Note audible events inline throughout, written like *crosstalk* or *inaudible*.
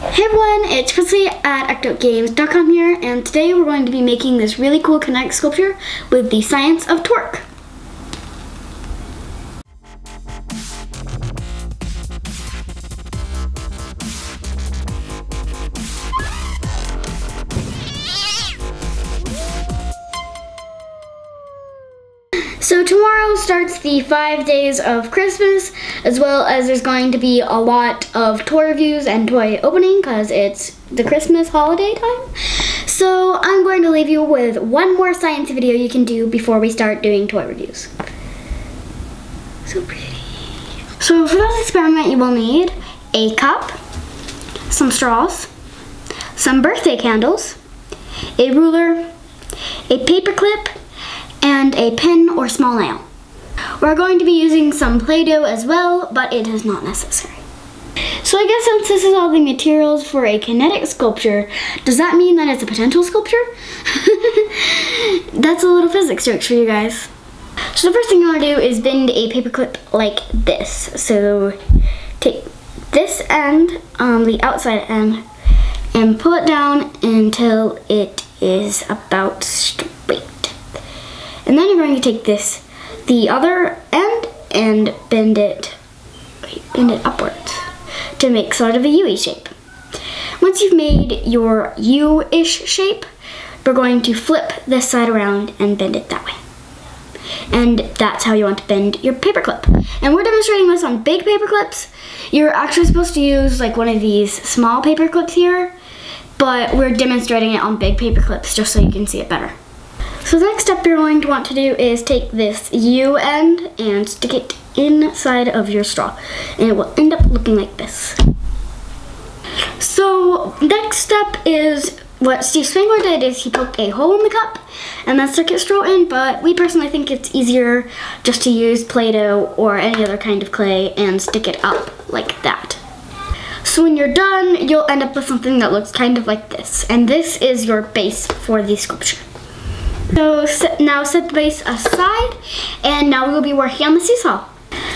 Hey everyone, it's Presley at ActOutGames.com here, and today we're going to be making this really cool kinetic sculpture with the science of torque. So tomorrow starts the five days of Christmas, as well as there's going to be a lot of toy reviews and toy opening because it's the Christmas holiday time. So I'm going to leave you with one more science video you can do before we start doing toy reviews. So pretty. So for this experiment you will need a cup, some straws, some birthday candles, a ruler, a paper clip, and a pin or small nail. We're going to be using some Play-Doh as well, but it is not necessary. So I guess since this is all the materials for a kinetic sculpture, does that mean that it's a potential sculpture? *laughs* That's a little physics joke for you guys. So the first thing you want to do is bend a paperclip like this. So take this end, um, the outside end, and pull it down until it is about straight. And then you're going to take this, the other end, and bend it, bend it upwards to make sort of a U shape. Once you've made your U-ish shape, we're going to flip this side around and bend it that way. And that's how you want to bend your paper clip. And we're demonstrating this on big paper clips. You're actually supposed to use like one of these small paper clips here, but we're demonstrating it on big paper clips just so you can see it better. So the next step you're going to want to do is take this U end and stick it inside of your straw. And it will end up looking like this. So next step is what Steve Spangler did is he poked a hole in the cup and then stuck his straw in, but we personally think it's easier just to use Play-Doh or any other kind of clay and stick it up like that. So when you're done, you'll end up with something that looks kind of like this. And this is your base for the sculpture. So now set the base aside and now we'll be working on the seesaw.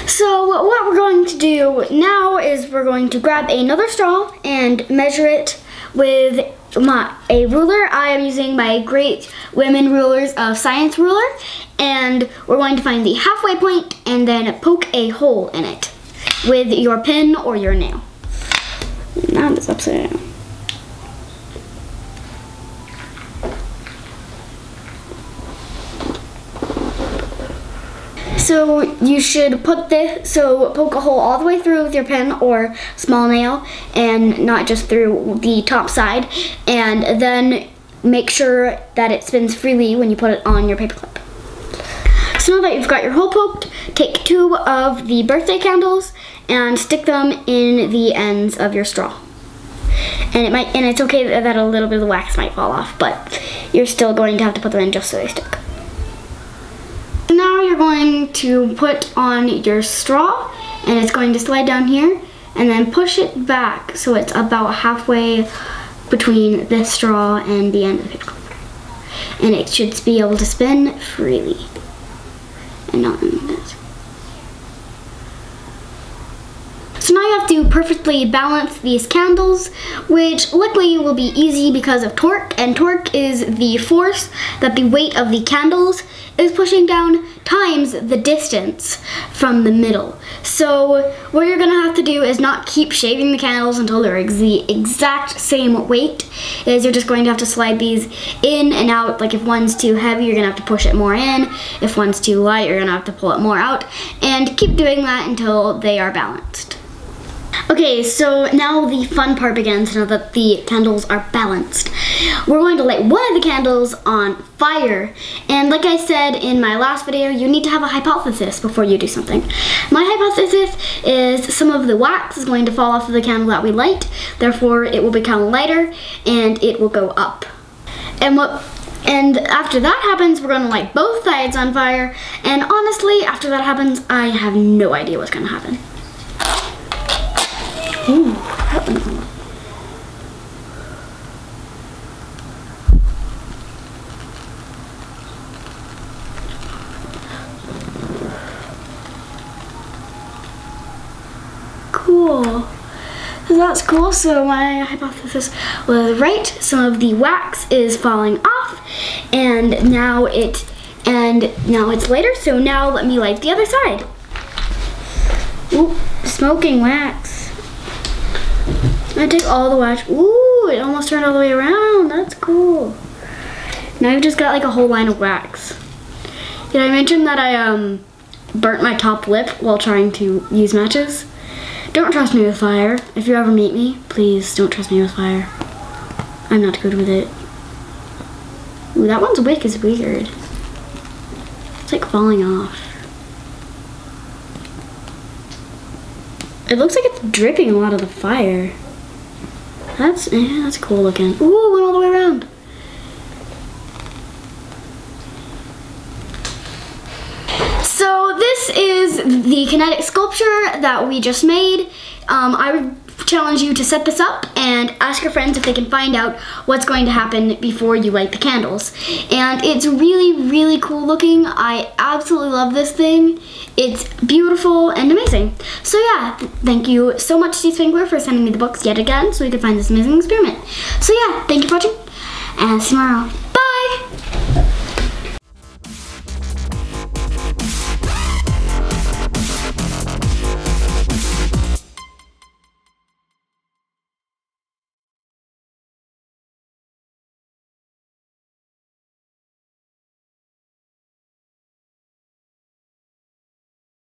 So what we're going to do now is we're going to grab another straw and measure it with my, a ruler. I am using my Great Women Rulers of Science ruler and we're going to find the halfway point and then poke a hole in it with your pin or your nail. Now it's upside down. So you should put this, so poke a hole all the way through with your pen or small nail and not just through the top side. And then make sure that it spins freely when you put it on your paper clip. So now that you've got your hole poked, take two of the birthday candles and stick them in the ends of your straw. And it might, and it's okay that a little bit of the wax might fall off, but you're still going to have to put them in just so they stick you're going to put on your straw and it's going to slide down here and then push it back so it's about halfway between the straw and the end of the paper And it should be able to spin freely and not in this. Now you have to perfectly balance these candles, which luckily will be easy because of torque, and torque is the force that the weight of the candles is pushing down times the distance from the middle. So what you're gonna have to do is not keep shaving the candles until they're the exact same weight, is you're just going to have to slide these in and out, like if one's too heavy, you're gonna have to push it more in, if one's too light, you're gonna have to pull it more out, and keep doing that until they are balanced. Okay, so now the fun part begins now that the candles are balanced. We're going to light one of the candles on fire. And like I said in my last video, you need to have a hypothesis before you do something. My hypothesis is some of the wax is going to fall off of the candle that we light, therefore it will become lighter and it will go up. And what and after that happens, we're gonna light both sides on fire. And honestly, after that happens, I have no idea what's gonna happen. Cool. There's that's cool. So my hypothesis was right. Some of the wax is falling off and now it and now it's lighter. So now let me light the other side. Ooh, smoking wax. I take all the wax. Ooh, it almost turned all the way around. That's cool. Now you've just got like a whole line of wax. Did I mention that I um burnt my top lip while trying to use matches? Don't trust me with fire. If you ever meet me, please don't trust me with fire. I'm not good with it. Ooh, that one's wick is weird. It's like falling off. It looks like it's dripping a lot of the fire. That's, yeah, that's cool looking. Ooh, went all the way around. So this is the kinetic sculpture that we just made. Um, I challenge you to set this up and ask your friends if they can find out what's going to happen before you light the candles. And it's really, really cool looking. I absolutely love this thing. It's beautiful and amazing. So yeah, thank you so much Steve Spangler for sending me the books yet again so we could find this amazing experiment. So yeah, thank you for watching and see you tomorrow. Bye!